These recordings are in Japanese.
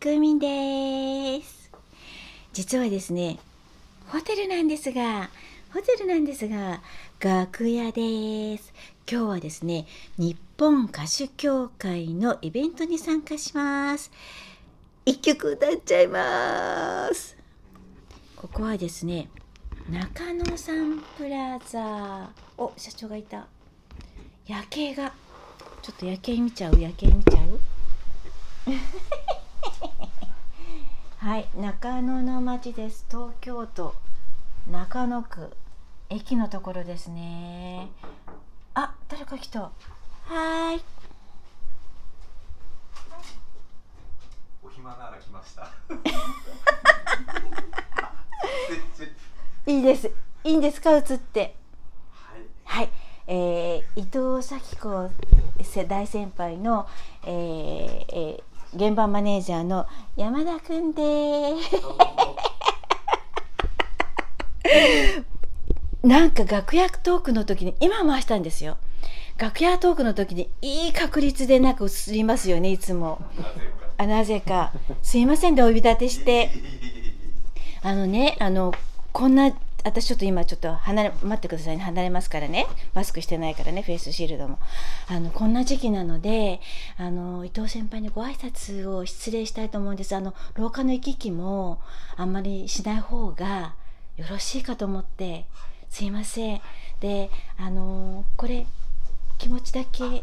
くみです。実はですねホテルなんですがホテルなんですが楽屋です。今日はですね日本歌手協会のイベントに参加します。一曲歌っちゃいます。ここはですね中野サンプラザお社長がいた。夜景が。ちょっと夜景見ちゃう？夜景見ちゃう？はい中野の町です。東京都中野区。駅のところですね。あ誰か来た。はーい。お暇なら来ました。いいです。いいんですか？映って。はい。はい、えー、伊藤咲子世代先輩の、えーえー現場マネージャーの山田くんです。なんか楽屋トークの時に今回したんですよ。楽屋トークの時にいい確率でなんか映りますよねいつも。あなぜかすいませんでお呼び立てして。あのね、あの、こんな、私ちょっと今ちょっと離れ、待ってくださいね、離れますからね。マスクしてないからね、フェイスシールドも。あの、こんな時期なので、あの、伊藤先輩にご挨拶を失礼したいと思うんです。あの、廊下の行き来もあんまりしない方がよろしいかと思って、すいません。で、あの、これ、気持ちだけ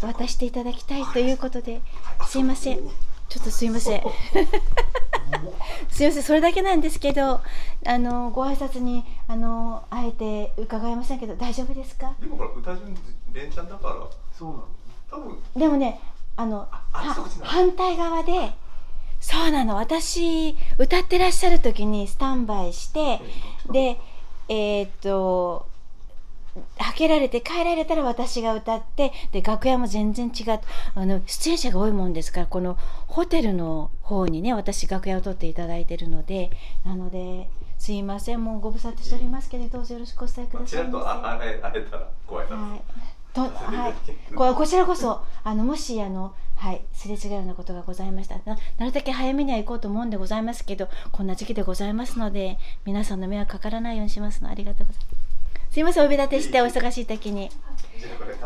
渡していただきたいということで、すいません。ちょっとすいません。すいません、それだけなんですけど、あのご挨拶にあのあえて伺いませんけど大丈夫ですか？でもほら歌順連チャンだから。そうなの多分。でもね、あの反対側で、そうなの。私歌ってらっしゃる時にスタンバイして、で、えーっと。はけられて帰られたら私が歌ってで楽屋も全然違うあの出演者が多いもんですからこのホテルの方にね私楽屋を取っていただいてるのでなのですいませんもうご無沙汰しておりますけどどうぞよろしくお伝えくださいませ。ああれあれたらご挨拶。はい。とはい。ここちらこそあのもしあのはいすれ違うようなことがございましたななるだけ早めには行こうと思うんでございますけどこんな時期でございますので皆さんの迷惑かからないようにしますのありがとうございます。すいませんお呼び立てしてお忙しい時に。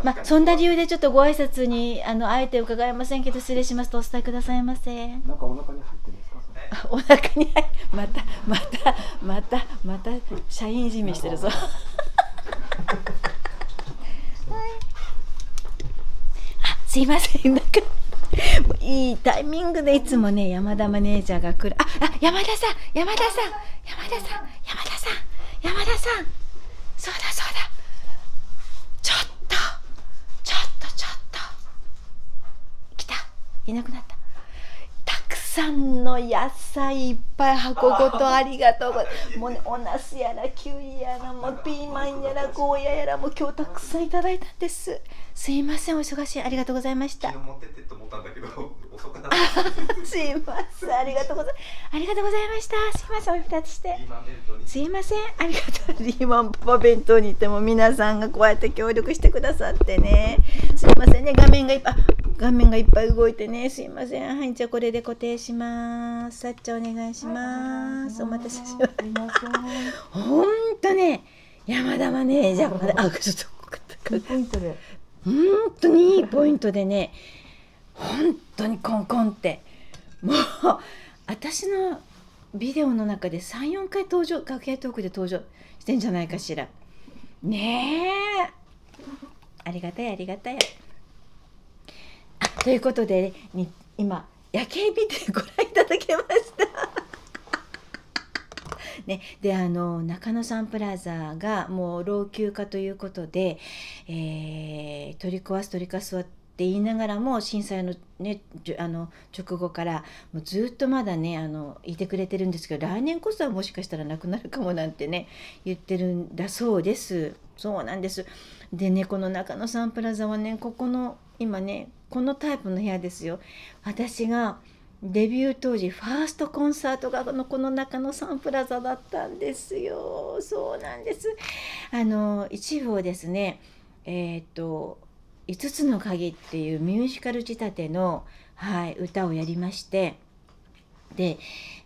まあそんな理由でちょっとご挨拶にあのあえて伺いませんけど失礼しますとお伝えくださいませ。なんかお腹に入ってるんですか？お腹に入またまたまたまた社員いじめしてるぞ。あすいません。なんかいいタイミングでいつもね山田マネージャーが来る。ああ山田さん山田さん山田さん山田さん山田さんそうだそうだ。ちょっと。ちょっとちょっと。来た。いなくなった。さんの野菜いっぱい箱ごとありがとうございます。もうねお茄子やらキウイやらもうピーマンやらゴーヤやらもう今日たくさんいただいたんです。すいませんお忙しい。ありがとうございました昨日持ってってと思ったんだけど遅くなった。すいません。ありがとうござい ありがとうございました。すいません。お呼び立てして。すいません。ありがとう。リーマンパパ弁当に行っても皆さんがこうやって協力してくださってね。すいませんね。画面がいっぱい。あ画面がいっぱい動いてね。すいません。はいじゃあこれで固定します。さっちゃんお願いします。お待たせしましたほんとね。山田マネージャーまであちょっとピンポイントで本当にいいポイントでね。本当にコンコンって。もう私のビデオの中で34回登場楽屋トークで登場してんじゃないかしら。ねえ。ありがたいありがたい。あということで、に今夜景見てご覧いただけました ね、であの中野サンプラザがもう老朽化ということで、えー取り壊す取り壊すはって言いながらも震災の,、ね、あの直後からもうずっとまだねあのいてくれてるんですけど来年こそはもしかしたらなくなるかもなんてね言ってるんだそうです。そうなんですでねこの中野サンプラザはねここの今ねこのタイプの部屋ですよ。私がデビュー当時ファーストコンサートがこのこの中野サンプラザだったんですよそうなんですあの一部をですねえっ、と「五つの鍵」っていうミュージカル仕立ての、はい、歌をやりましてで、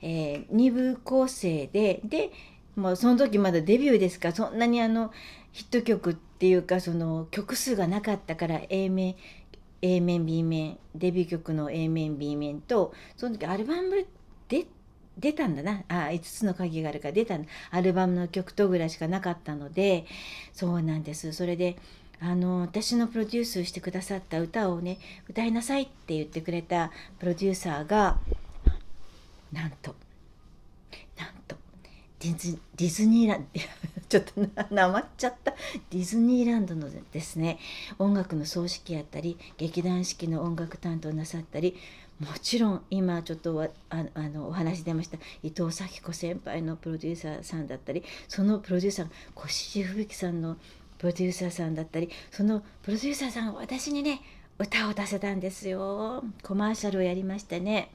え2部構成ででもうその時まだデビューですからそんなにあのヒット曲っていうかその曲数がなかったから A 面 A 面 B 面デビュー曲の A 面 B 面とその時アルバムで出たんだな。あ5つの鍵があるから出たアルバムの曲とぐらいしかなかったのでそうなんです。それであの私のプロデュースしてくださった歌をね歌いなさいって言ってくれたプロデューサーがなんとなんとディズディズニーランドちょっとなまっちゃった。ディズニーランドのですね音楽の葬式やったり劇団四季の音楽担当なさったりもちろん今ちょっとあのお話出ました伊藤咲子先輩のプロデューサーさんだったりそのプロデューサーが越路吹雪さんのプロデューサーさんだったりそのプロデューサーさんが私にね歌を出せたんですよ。コマーシャルをやりましてね。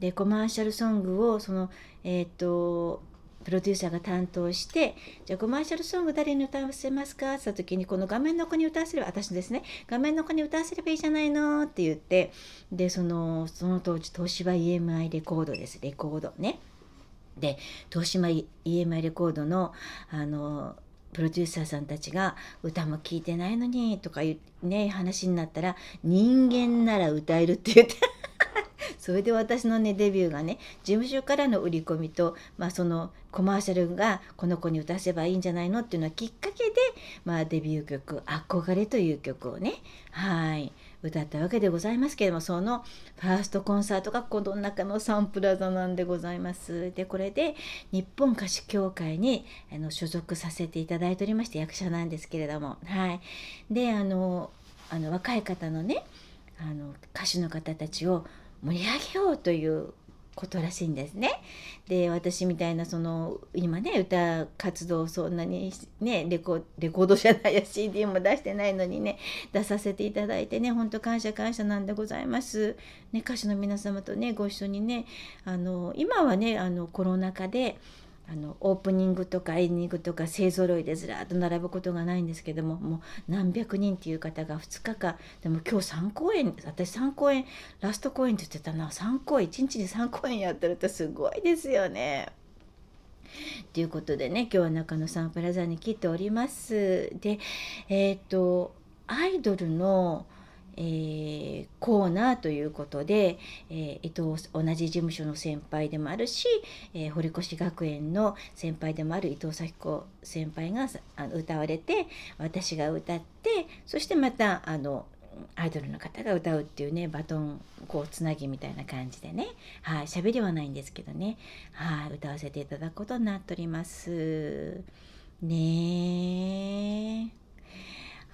でコマーシャルソングをそのえっ、とプロデューサーが担当して「じゃあコマーシャルソング誰に歌わせますか?」って言った時にこの画面の子に歌わせれば私ですね画面の子に歌わせればいいじゃないの？って言ってでそのその当時東芝 EMI レコードですレコードね。で東芝 EMI レコードのあのプロデューサーさんたちが歌も聴いてないのにとかいうね話になったら人間なら歌えるって言ってそれで私のねデビューがね事務所からの売り込みと、まあ、そのコマーシャルがこの子に歌せばいいんじゃないのっていうのはきっかけで、まあ、デビュー曲「憧れ」という曲をねはい歌ったわけでございますけれどもそのファーストコンサートがこの中のサンプラザなんでございます。でこれで日本歌手協会にあの所属させていただいておりまして役者なんですけれどもはいであのあの若い方のねあの歌手の方たちを盛り上げようということらしいんですね。で私みたいなその今ね歌活動そんなにねレコレコードじゃないや CD も出してないのにね出させていただいてね本当感謝感謝なんでございます。ね歌手の皆様とねご一緒にねあの今はねあのコロナ禍であのオープニングとかエンディングとか勢ぞろいでずらっと並ぶことがないんですけどももう何百人っていう方が2日間でも今日3公演私3公演ラスト公演って言ってたな3公演1日で3公演やってるってすごいですよね。ということでね今日は中野サンプラザに来ております。でえっ、とアイドルのえーコーナーということで、えー伊藤同じ事務所の先輩でもあるし、えー堀越学園の先輩でもある伊藤咲子先輩が歌われて私が歌ってそしてまたあのアイドルの方が歌うっていうねバトンこうつなぎみたいな感じでねはい喋りはないんですけどねはい歌わせていただくことになっております。ねえ。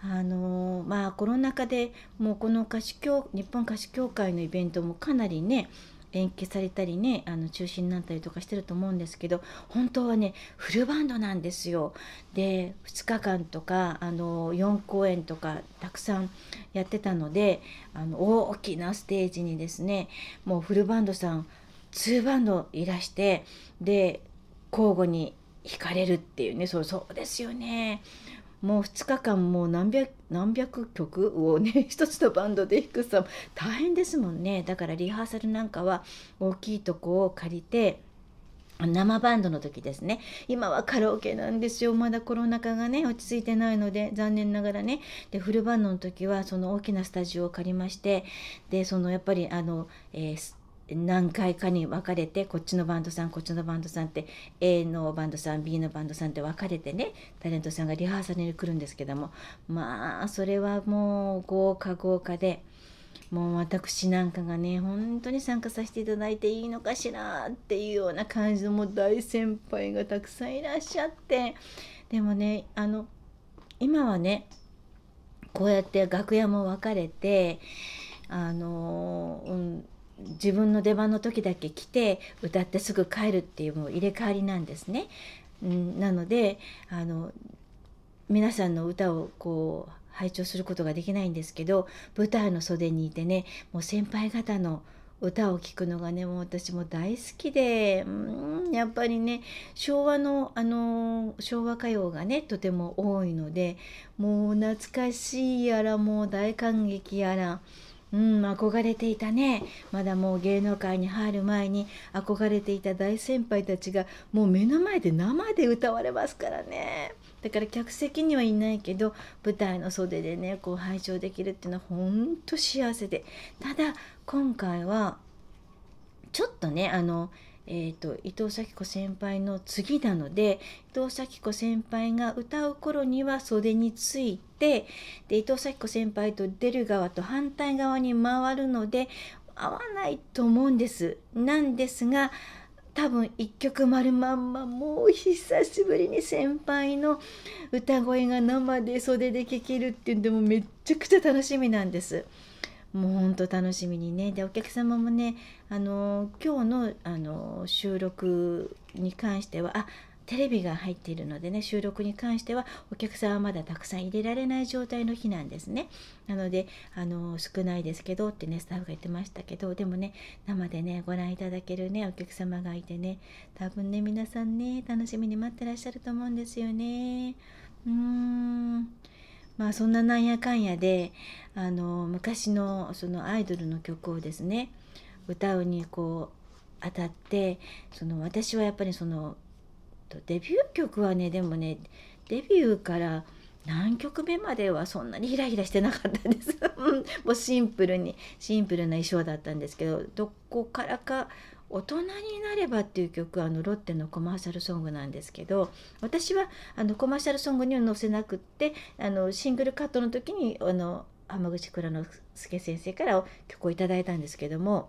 あのまあコロナ禍でもうこの歌手協日本歌手協会のイベントもかなりね延期されたりねあの中止になったりとかしてると思うんですけど本当はねフルバンドなんですよ。で2日間とかあの4公演とかたくさんやってたのであの大きなステージにですねもうフルバンドさん2バンドいらしてで交互に弾かれるっていうねそうそうですよね。もう2日間もう何百何百曲をね 一つのバンドで弾くさ大変ですもんね。だからリハーサルなんかは大きいとこを借りて生バンドの時ですね。今はカラオケなんですよ。まだコロナ禍がね落ち着いてないので残念ながらね。でフルバンドの時はその大きなスタジオを借りましてでそのやっぱりあの、えー何回かに分かれてこっちのバンドさんこっちのバンドさんって A のバンドさん B のバンドさんって分かれてねタレントさんがリハーサルに来るんですけどもまあそれはもう豪華豪華でもう私なんかがね本当に参加させていただいていいのかしらっていうような感じのもう大先輩がたくさんいらっしゃってでもねあの今はねこうやって楽屋も分かれてあの、うん、自分の出番の時だけ来て歌ってすぐ帰るっていうもう入れ替わりなんですね。うん、なのであの皆さんの歌をこう拝聴することができないんですけど舞台の袖にいてねもう先輩方の歌を聴くのがねもう私も大好きでうんやっぱりね昭和のあの昭和歌謡がねとても多いのでもう懐かしいやらもう大感激やらうん、憧れていたね。まだもう芸能界に入る前に憧れていた大先輩たちがもう目の前で生で歌われますからね。だから客席にはいないけど舞台の袖でねこう拝聴できるっていうのはほんと幸せで。ただ今回はちょっとねあのえー、と伊藤咲子先輩の次なので伊藤咲子先輩が歌う頃には袖についてで伊藤咲子先輩と出る側と反対側に回るので合わないと思うんです。なんですが多分一曲丸まんまもう久しぶりに先輩の歌声が生で袖で聴けるっていうんでもめっちゃくちゃ楽しみなんです。もうほんと楽しみにね。でお客様もねあの今日のあの収録に関してはあテレビが入っているのでね収録に関してはお客さんはまだたくさん入れられない状態の日なんですね。なのであの少ないですけどってねスタッフが言ってましたけどでもね生でねご覧いただけるねお客様がいてね多分ね皆さんね楽しみに待ってらっしゃると思うんですよね。うーん。まあそんななんやかんやであの昔のそのアイドルの曲をですね歌うにこう当たってその私はやっぱりそのデビュー曲はねでもねデビューから何曲目まではそんなにヒラヒラしてなかったです。もうシンプルにシンプルな衣装だったんですけどどこからか大人になればっていう曲あのロッテのコマーシャルソングなんですけど私はあのコマーシャルソングには載せなくってあのシングルカットの時にあの浜口倉之介先生から曲をいただいたんですけども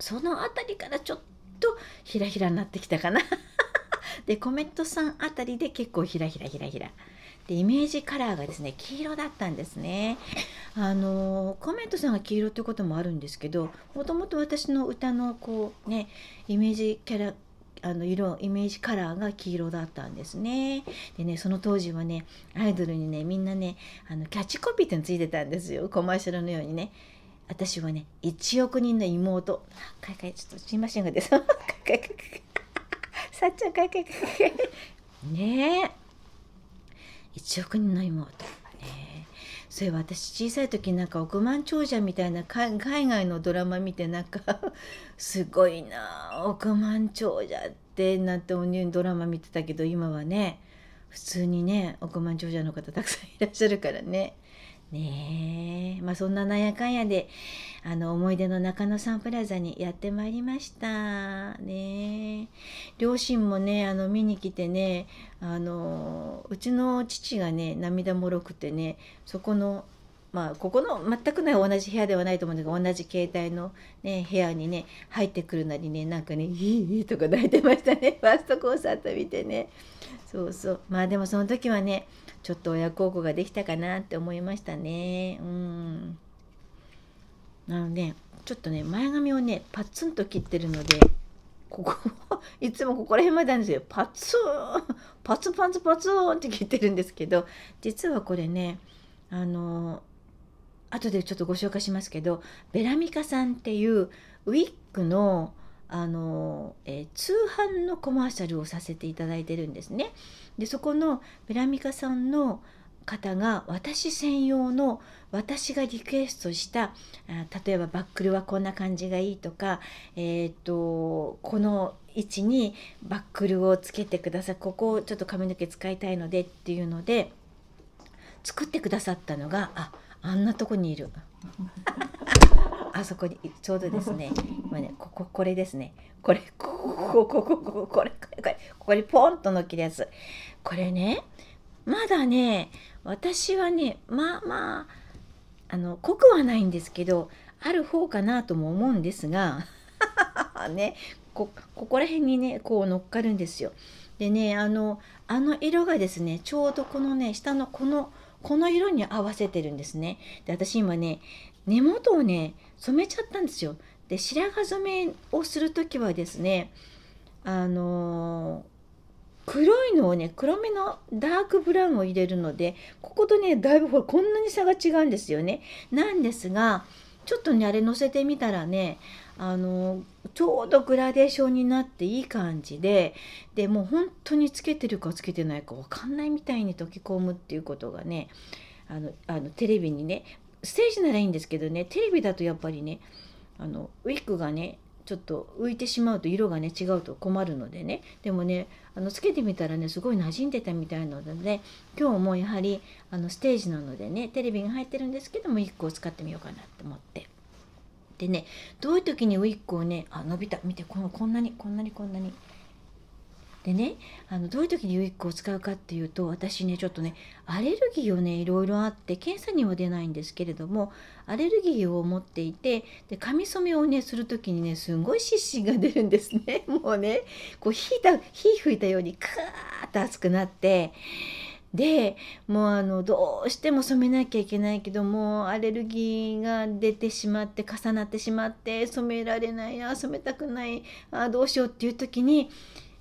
その辺りからちょっとヒラヒラになってきたかな。でコメントさんあたりで結構ヒラヒラヒラヒラ。でイメージカラーがですね黄色だったんですね。あのコメントさんが黄色っていうこともあるんですけどもともと私の歌のこうねイメージキャラあの色イメージカラーが黄色だったんですね。でねその当時はねアイドルにねみんなねあのキャッチコピーってのついてたんですよコマーシャルのようにね。私はね1億人の妹かいかいちょっとすいませんがです かいかいかいかいさっちゃんかいかいかいかいねえ1億人の妹ねそういえば私小さい時なんか億万長者みたいな海外のドラマ見てなんか すごいな億万長者ってなんてもドラマ見てたけど今はね普通にね億万長者の方たくさんいらっしゃるからね。ねえ。まあそんななんやかんやであの思い出の中野サンプラザにやってまいりました。ね両親もねあの見に来てねあのうちの父がね涙もろくてねそこのまあここの全くない同じ部屋ではないと思うんだけど同じ携帯の、ね、部屋にね入ってくるなりねなんかね「いいいい」とか泣いてましたね。ファーストコンサート見てね。そうそう。まあでもその時はねちょっと親孝行ができたかなって思いましたね。うん。なのでちょっとね前髪をねパツンと切ってるのでここいつもここら辺まであるんですよ。パツンパツパツパツンって切ってるんですけど実はこれねあの後でちょっとご紹介しますけどベラミカさんっていうウィッグのあの、えー通販のコマーシャルをさせていただいてるんですね。でそこのベラミカさんの方が私専用の私がリクエストしたあ例えばバックルはこんな感じがいいとか、えー、とこの位置にバックルをつけてくださいここをちょっと髪の毛使いたいのでっていうので作ってくださったのがああんなとこにいる。あそこにちょうどですね。今ねこここれですね。これこここここここれこれこれここにポンと乗っけるやつ。これねまだね私はねまあまああの濃くはないんですけどある方かなとも思うんですが ねこここら辺にねこう乗っかるんですよ。でねあのあの色がですねちょうどこのね下のこのこの色に合わせてるんですね。で私今ね根元をね染めちゃったんですよ。で白髪染めをする時はですねあのー黒いのをね黒めのダークブラウンを入れるのでこことねだいぶほらこんなに差が違うんですよね。なんですがちょっとねあれ乗せてみたらねあのちょうどグラデーションになっていい感じででもう本当につけてるかつけてないか分かんないみたいに溶け込むっていうことがねあのあのテレビにねステージならいいんですけどねテレビだとやっぱりねあのウィッグがねちょっと浮いてしまうと色がね違うと困るのでねでもねあのつけてみたらねすごい馴染んでたみたいなので、ね、今日もやはりあのステージなのでねテレビが入ってるんですけどもウィッグを使ってみようかなって思って。でねどういう時にウィッグをねあ伸びた見てこのこんなにこんなにこんなに。でねあのどういう時にウィッグを使うかっていうと私ねちょっとねアレルギーをねいろいろあって検査には出ないんですけれどもアレルギーを持っていてで髪染めをねする時にねすごい湿疹が出るんですね。もうねこう火た火吹いたようにカーッと熱くなってでもうあのどうしても染めなきゃいけないけどもアレルギーが出てしまって重なってしまって染められないあ染めたくないあどうしようっていう時に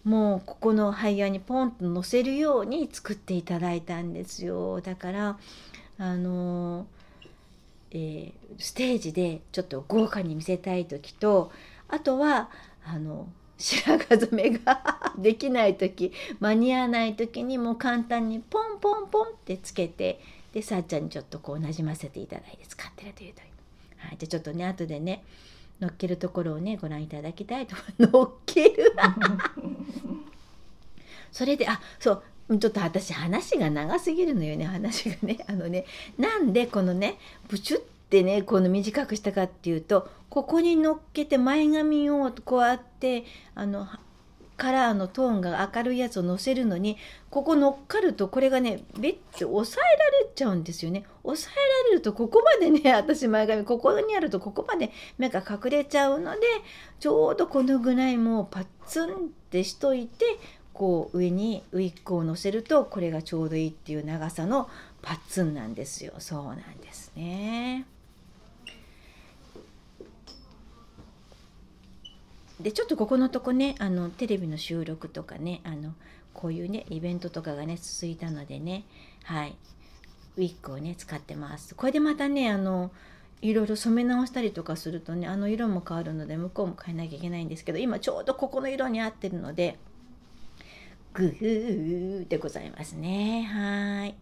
もうここのハイヤーにポンと乗せるように作っていただいたんですよ。だからあの、えー、ステージでちょっと豪華に見せたい時とあとはあの白髪染めができない時間に合わない時にもう簡単にポンポンポンってつけてでさっちゃんにちょっとこうなじませていただいて使ってるという。とはい、じゃちょっとね後でね乗っけるところをねご覧いただきたいと 乗っける それであそう。ちょっと私話が長すぎるのよね。話がね。あのねなんでこのねブチュってねこの短くしたかっていうとここに乗っけて前髪をこうやってあのカラーのトーンが明るいやつを乗せるのにここ乗っかるとこれがねベッて押さえられちゃうんですよね押さえられるとここまでね 私前髪ここにあるとここまで目が隠れちゃうのでちょうどこのぐらいもうパッツンってしといてこう上にウィッグを乗せるとこれがちょうどいいっていう長さのパッツンなんですよそうなんですね。でちょっとここのとこねあのテレビの収録とかねあのこういうねイベントとかがね続いたのでねはい。ウィッグをね使ってます。これでまたねあのいろいろ染め直したりとかするとねあの色も変わるので向こうも変えなきゃいけないんですけど今ちょうどここの色に合ってるのでグーでございますね。はい。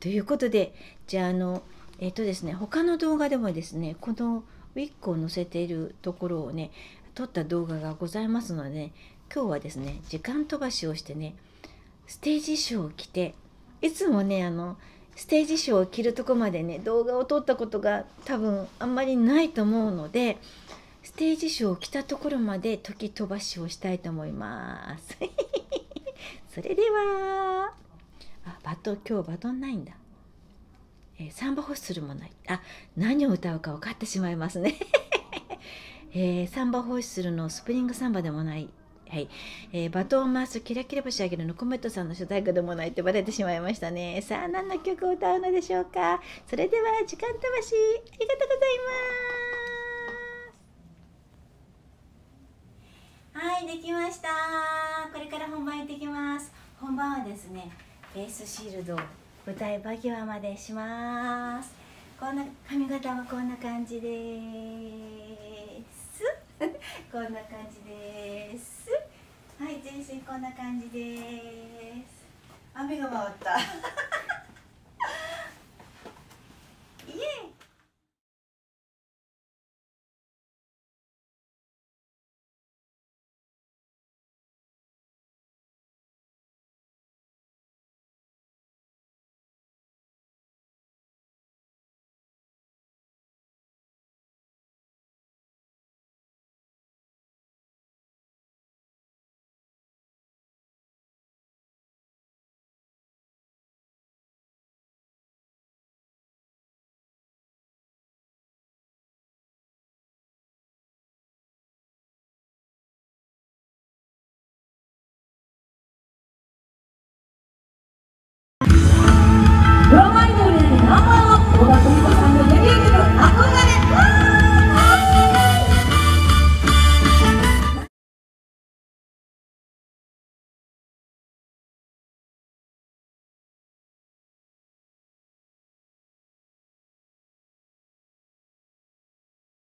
ということでじゃああのえっ、とですね他の動画でもですねこのウィッグを載せているところをね撮った動画がございますので、ね、今日はですね時間飛ばしをしてねステージ衣装を着ていつもねあのステージ衣装を着るとこまでね動画を撮ったことが多分あんまりないと思うのでステージ衣装を着たところまで時飛ばしをしたいと思います。それでは。あバトン今日バトンないんだ。えー、サンバホッスルもない。あ何を歌うか分かってしまいますね、えー、サンバホイッスルのスプリングサンバでもない。はい、えー、バトンを回すキラキラ星あげるのコメットさんの主題歌でもないってバレてしまいましたね。さあ何の曲を歌うのでしょうか？それでは時間飛ばし。ありがとうございます。はいできました。これから本番行ってきます。本番はですねフェイスシールド舞台場際までします。こんな髪型はこんな感じです。こんな感じです。はい全身こんな感じです。雨が回った。